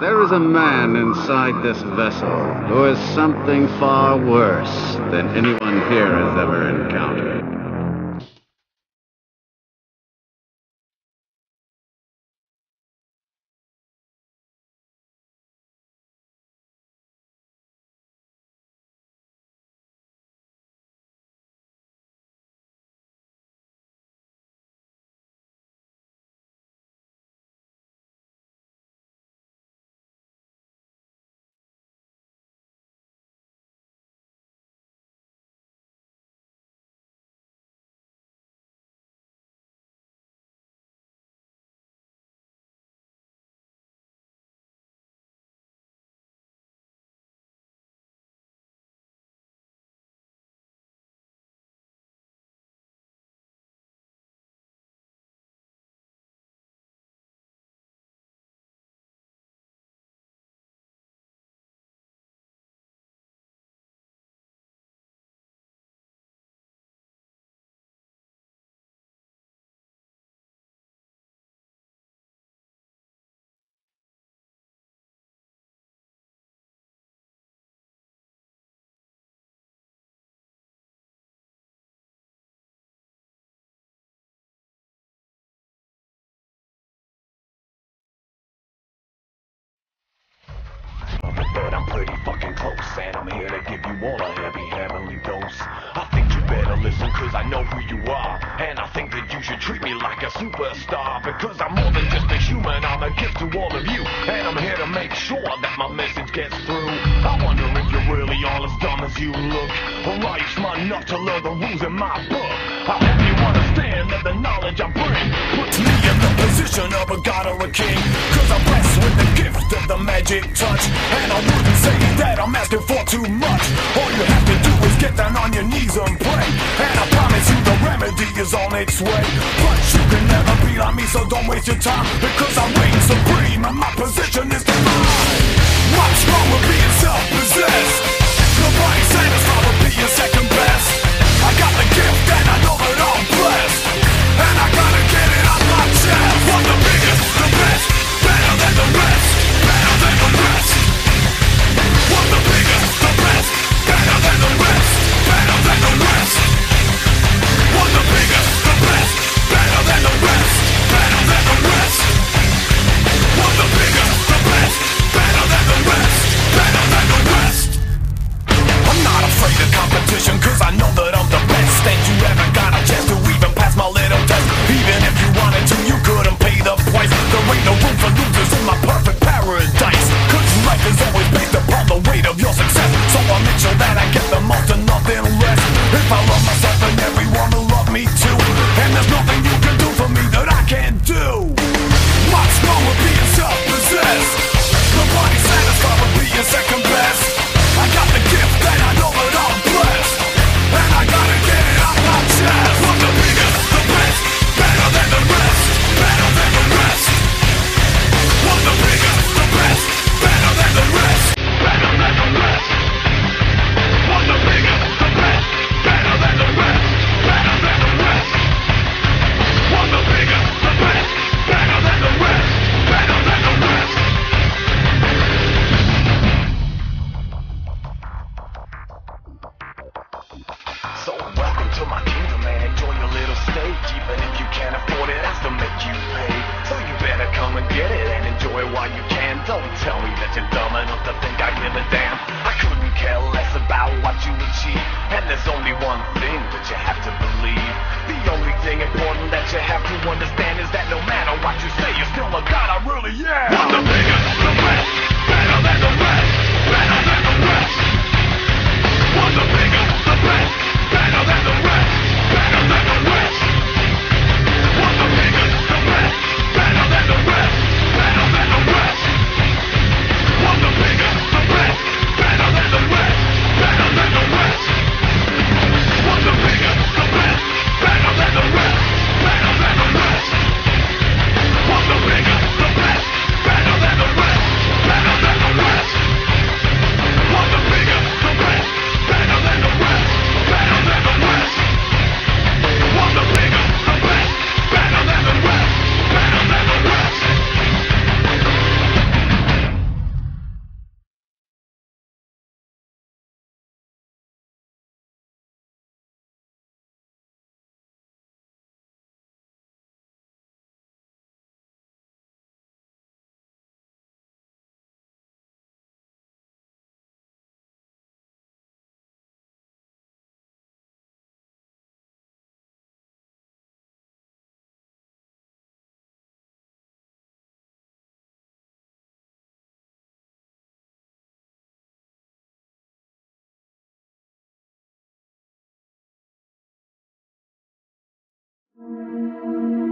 there is a man inside this vessel who is something far worse than anyone here has ever encountered. All a heavy heavenly dose. I think you better listen cause I know who you are. And I think that you should treat me like a superstar Because I'm more than just a human, I'm a gift to all of you And I'm here to make sure that my message gets through. I wonder if you're really all as dumb as you look. Or are you smart enough to learn the rules in my book? I hope you understand that the knowledge I bring Puts me in the position of a god or a king magic touch. And I wouldn't say that I'm asking for too much. All you have to do is get down on your knees and pray. And I promise you the remedy is on its way. But you can never be like me so don't waste your time. Because I reign supreme and my position is divine. What's wrong with being self-possessed? Nobody said it's wrong with being second best. I got the gift and I know that I'm to think I give a damn. I couldn't care less about what you achieve. And there's only one thing that you have to believe. The only thing important that you have to understand Is that no matter what you say, you're still a god, I really am. The biggest, the best, better than the rest Better than the rest. I'm the biggest, the best, better than the rest, better than the rest. You